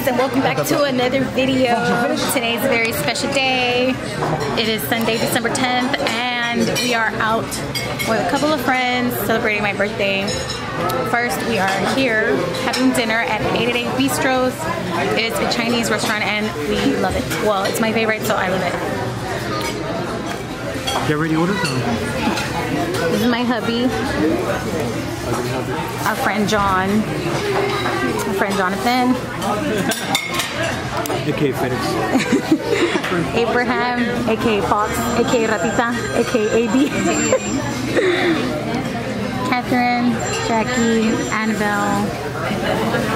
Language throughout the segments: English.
guys and welcome back to another video. Today's a very special day. It is Sunday, December 10th and we are out with a couple of friends celebrating my birthday. First, we are here having dinner at 888 Bistros. It is a Chinese restaurant and we love it. Well, it's my favorite, so I love it. You already ordered This is my hubby, our friend John, our friend Jonathan, Okay, FedEx. Abraham, aka Fox, aka Ratita, aka AB, Catherine, Jackie, Annabelle,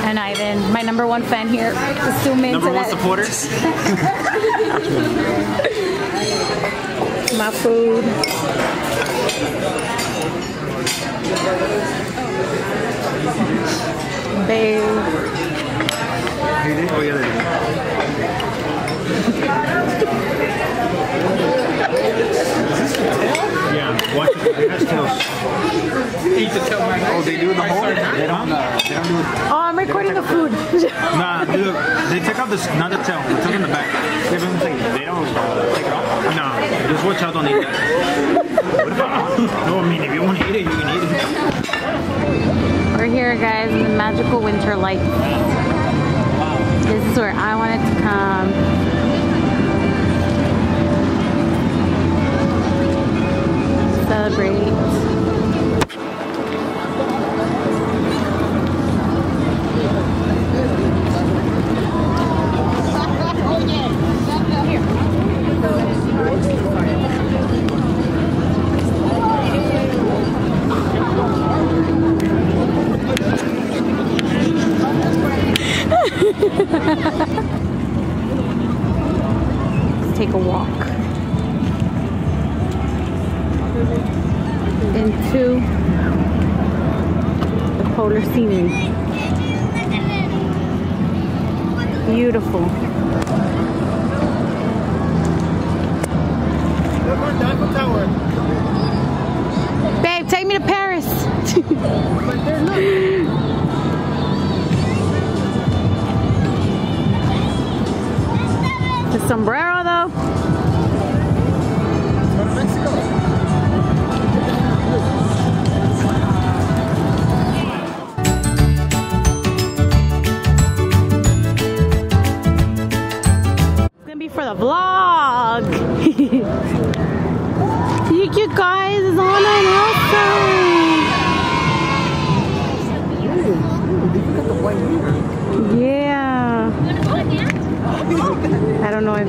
and Ivan. My number one fan here. Into Number one that. supporter. My food. Babe. Oh yeah. Yeah, watch it. It has tails. Oh, they do the whole? They don't. They don't do it. Oh, I'm recording the food. Nah, look, they take out this, not the tail, they take in the back. They don't take, they don't uh, take it off. Nah, just watch out on eat that. What about? No, I mean if you want to eat it, you can eat it. We're here, guys, in the magical winter light. This is where I wanted to come. Celebrate. Into the polar scenery. Beautiful. Babe, take me to Paris. the sombrero don't know if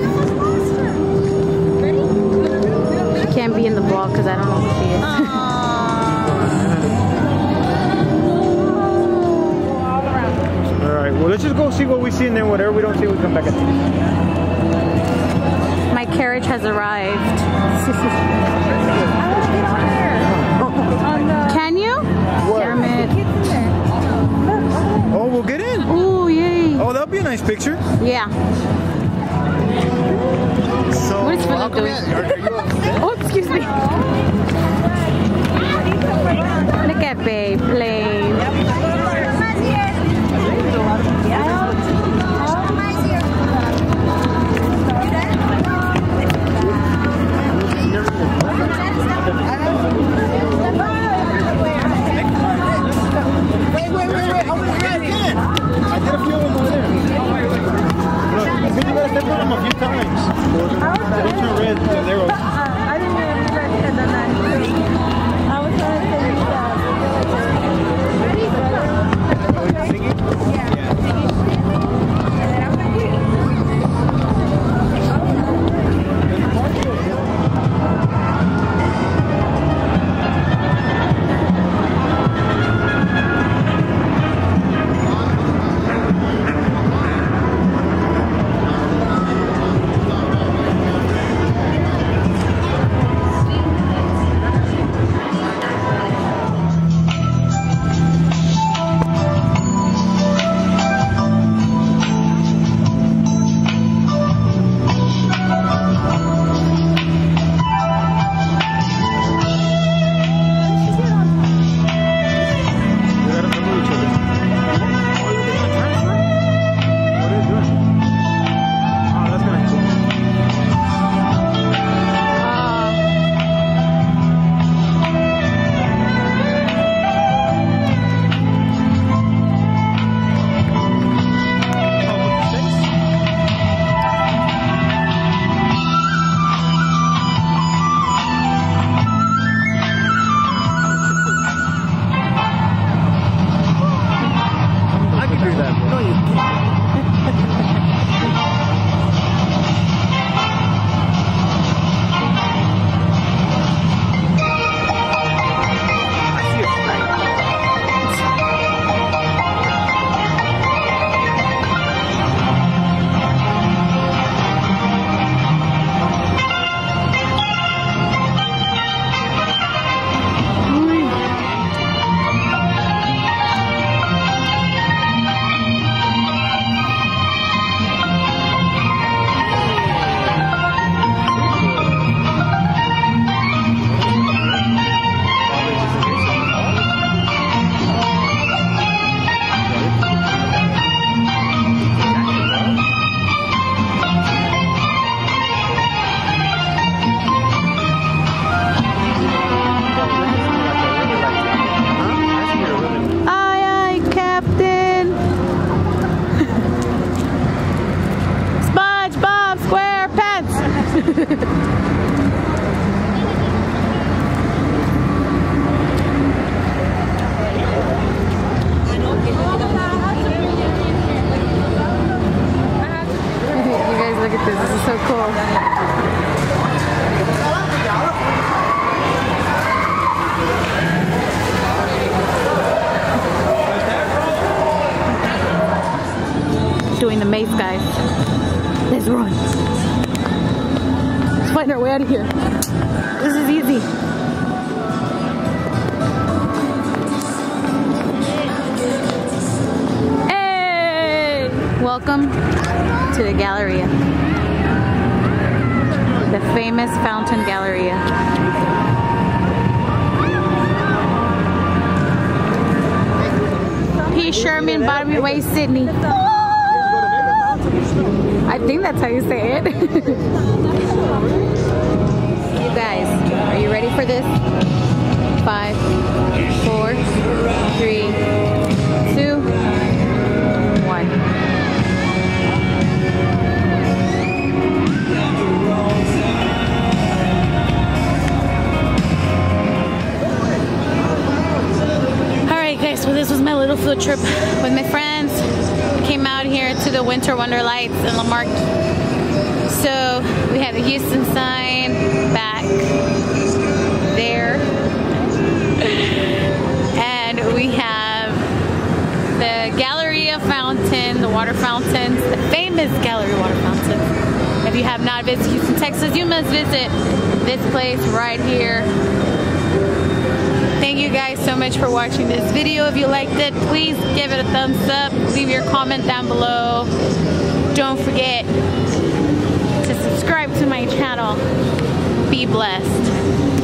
she can't be in the vlog because I don't know who she is. All right, well let's just go see what we see, and then whatever we don't see, we come back at My carriage has arrived. Can you? Damn it. Oh, we'll get in. Ooh, yay. Oh, that'll be a nice picture. Yeah. So, What is Philip doing? Oh, excuse me. Look at Babe doing the maze, guys. Let's run. Let's find our way out of here. This is easy. Hey! Welcome to the Galleria. The famous Fountain Galleria. P. Sherman, Bottom Way, Sydney. I think that's how you say it. you guys, are you ready for this? Five, four, three, two, one. Alright guys, so this was my little food trip with my friends. Winter Wonder Lights in La Marque. So we have the Houston sign back there. and we have the Galleria fountain, the water fountains, the famous Galleria water fountains. If you have not visited Houston, Texas, you must visit this place right here. So much for watching this video. If you liked it, please give it a thumbs up. Leave your comment down below. Don't forget to subscribe to my channel. Be blessed.